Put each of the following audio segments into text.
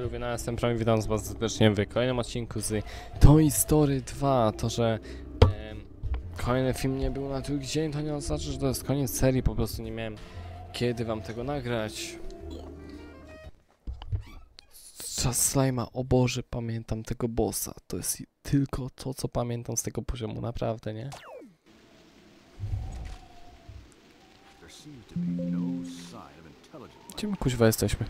Lubię jestem prawie witam z was serdecznie w kolejnym odcinku z Toy Story 2. To, że em, kolejny film nie był na drugi dzień, to nie oznacza, że to jest koniec serii, po prostu nie miałem kiedy wam tego nagrać. Czas slajma, o Boże, pamiętam tego bossa. To jest tylko to, co pamiętam z tego poziomu, naprawdę, nie? Gdzie my kuźwa jesteśmy?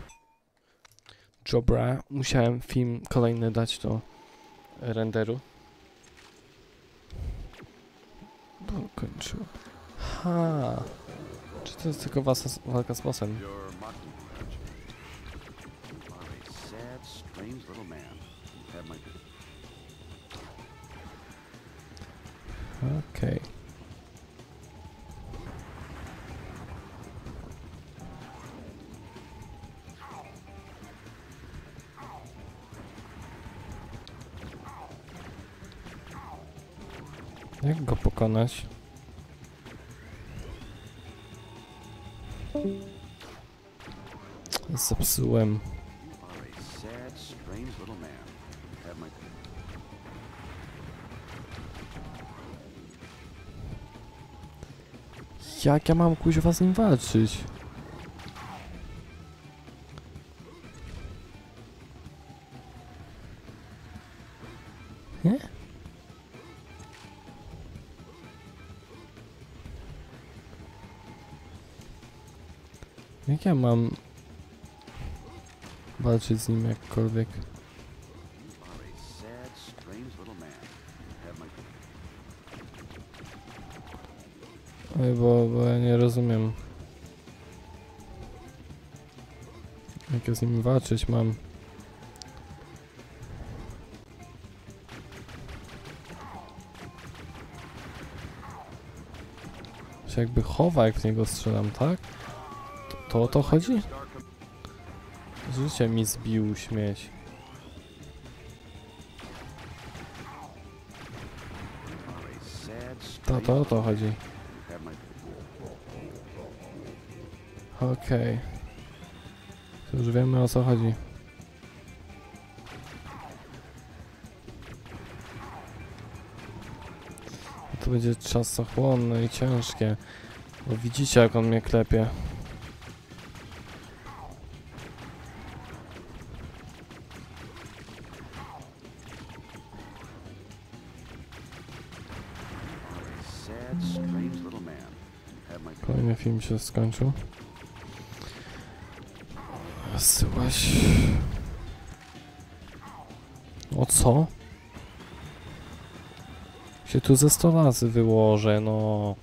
Dobra, musiałem film kolejny dać do renderu. Bo kończyło. Ha. Czy to jest tylko walka z bossem? You're mocking Jak go pokonać? Zepsułem. Jak ja mam kuźwa z nim walczyć? Nie? Jak ja mam walczyć z nim jakkolwiek? Oj, bo, bo ja nie rozumiem. Jak ja z nim walczyć mam? Się jakby chowa, jak w niego strzelam, tak? To, o to chodzi? Życie mi zbił śmieć. To, to o to chodzi. Okej. To już wiemy o co chodzi. To będzie czasochłonne i ciężkie. Bo widzicie jak on mnie klepie. Film się skończył. Zsyłaś. O co? Się tu ze 100 razy wyłożę, no.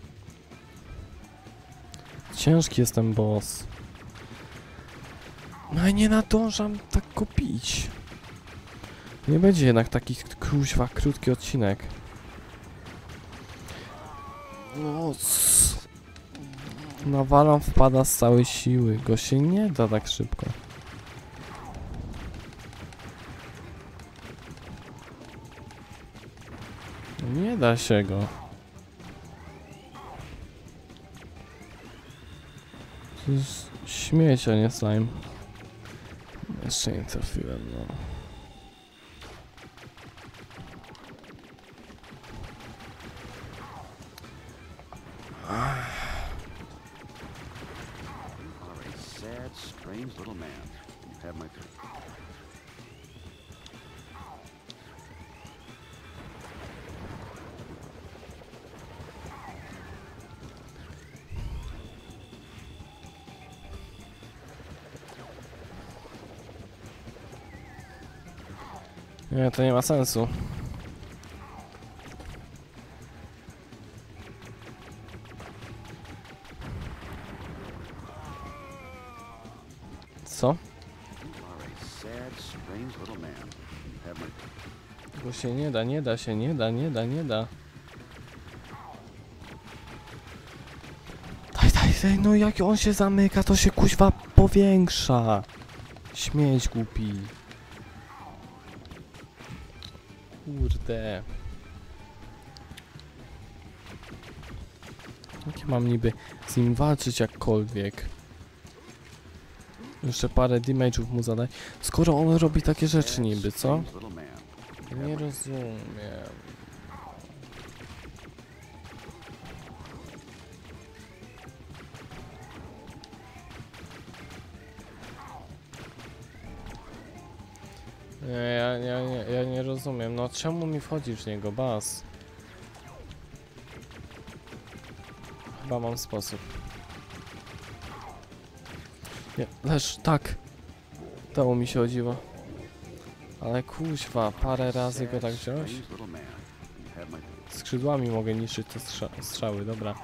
Ciężki jest ten boss. No i nie nadążam tak bić. Nie będzie jednak taki kruźwa, krótki odcinek. No, c- Nawalam wpada z całej siły. Go się nie da tak szybko. Nie da się go. To jest śmieć, a nie slime. Jeszcze nie trafiłem, no. You strange little man. You have my Nie, to nie ma sensu. My Bo się nie da, nie da się, nie da, nie da, nie da. Daj, daj, daj, no jak on się zamyka, to się kuźwa powiększa. Śmieć głupi. Kurde. Jak ja mam niby z nim walczyć jakkolwiek? Jeszcze parę damage'ów mu zadaj. Skoro on robi takie rzeczy niby, co? Nie rozumiem. Nie, ja, ja, ja, ja nie rozumiem. No czemu mi wchodzisz w niego, bas? Chyba mam sposób. Nie, lecz tak. Dało mi się o dziwo. Ale kuźwa, parę razy go tak my Skrzydłami mogę niszczyć te strza strzały, dobra.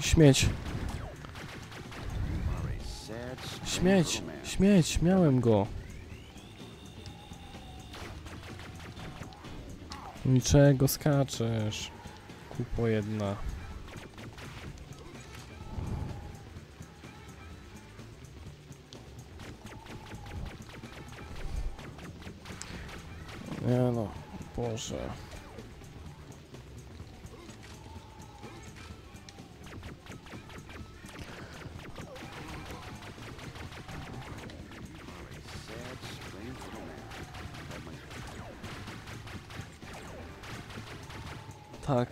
Śmieć. Śmieć, śmieć, miałem go. Niczego skaczesz. Kupo jedna. Nie no, Boże. Tak.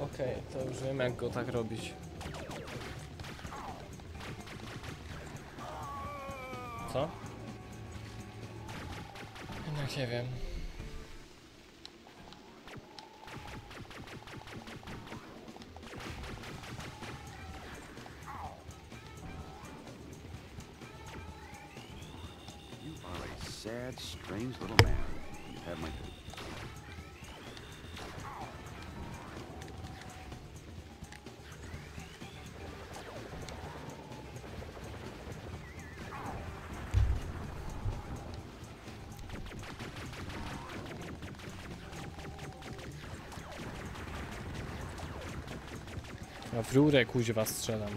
Okej, to już wiem jak go tak robić. Co? Jednak nie wiem. Sad, strange little man. You have my Ja w rurę kuźwa strzelam.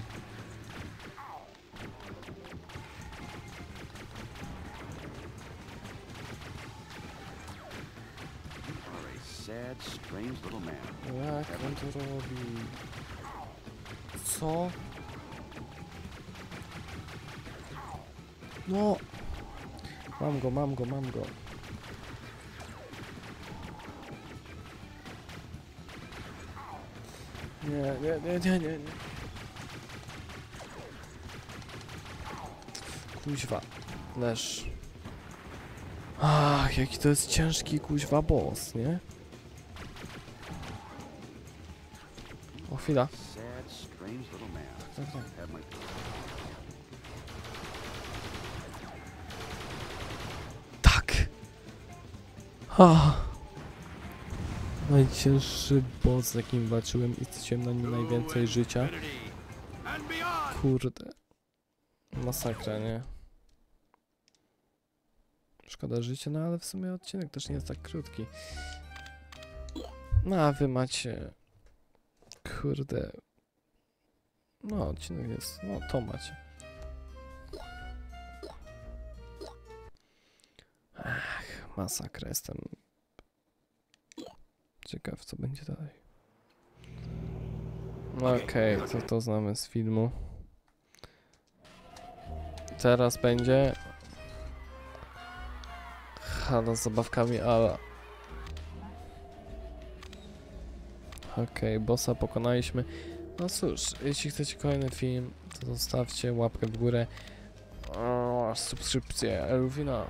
Jak on to robi? Co? No! Mam go, mam go, mam go. Nie, nie, nie, nie, nie. nie. Kuźwa. Leż. Ach, jaki to jest ciężki kuźwa boss, nie? O chwila. Tak, tak. My Tak. Ah. Najcięższy boss, z jakim walczyłem i straciłem na nim najwięcej życia. Kurde. Masakra, nie? Szkoda życia, no ale w sumie odcinek też nie jest tak krótki. No a wy macie... Kurde... No, odcinek jest... No, to macie. Ach, masakra, jestem... Ciekaw, co będzie dalej. Okej, to to znamy z filmu. Teraz będzie... Hala z zabawkami, ale... Okej, bossa pokonaliśmy. No cóż, jeśli chcecie kolejny film, to zostawcie łapkę w górę. O, subskrypcję, Elwina.